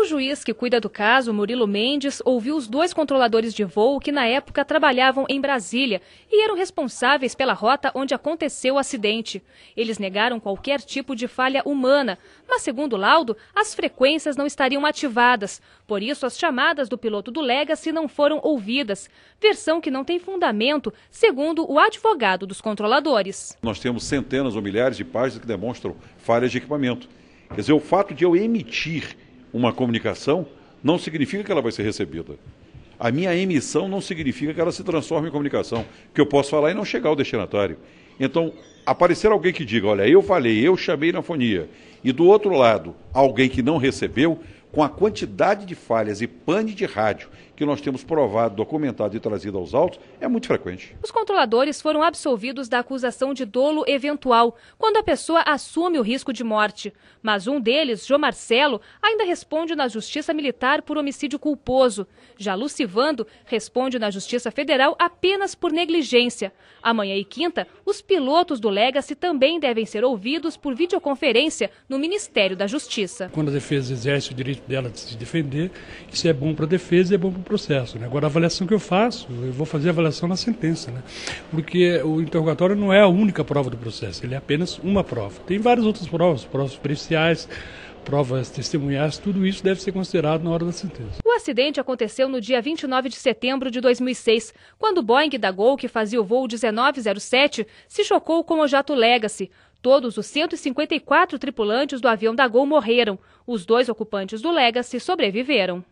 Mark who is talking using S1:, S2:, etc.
S1: O juiz que cuida do caso, Murilo Mendes, ouviu os dois controladores de voo que na época trabalhavam em Brasília e eram responsáveis pela rota onde aconteceu o acidente. Eles negaram qualquer tipo de falha humana, mas segundo o laudo, as frequências não estariam ativadas. Por isso, as chamadas do piloto do Legacy não foram ouvidas, versão que não tem fundamento, segundo o advogado dos controladores.
S2: Nós temos centenas ou milhares de páginas que demonstram falhas de equipamento. Quer dizer, o fato de eu emitir uma comunicação não significa que ela vai ser recebida. A minha emissão não significa que ela se transforme em comunicação, que eu posso falar e não chegar ao destinatário. Então, aparecer alguém que diga, olha, eu falei, eu chamei na fonia, e do outro lado, alguém que não recebeu, com a quantidade de falhas e pane de rádio que nós temos provado, documentado e trazido aos autos, é muito frequente.
S1: Os controladores foram absolvidos da acusação de dolo eventual, quando a pessoa assume o risco de morte. Mas um deles, João Marcelo, ainda responde na Justiça Militar por homicídio culposo. Já Lucivando responde na Justiça Federal apenas por negligência. Amanhã e quinta, os pilotos do Legacy também devem ser ouvidos por videoconferência no Ministério da Justiça.
S3: Quando a defesa exerce o direito dela de se defender, isso é bom para a defesa e é bom para o processo. Né? Agora, a avaliação que eu faço, eu vou fazer a avaliação na sentença, né? porque o interrogatório não é a única prova do processo, ele é apenas uma prova. Tem várias outras provas, provas periciais, provas testemunhais, tudo isso deve ser considerado na hora da sentença.
S1: O acidente aconteceu no dia 29 de setembro de 2006, quando o Boeing da Gol, que fazia o voo 1907, se chocou com o jato Legacy. Todos os 154 tripulantes do avião da Gol morreram. Os dois ocupantes do Legacy sobreviveram.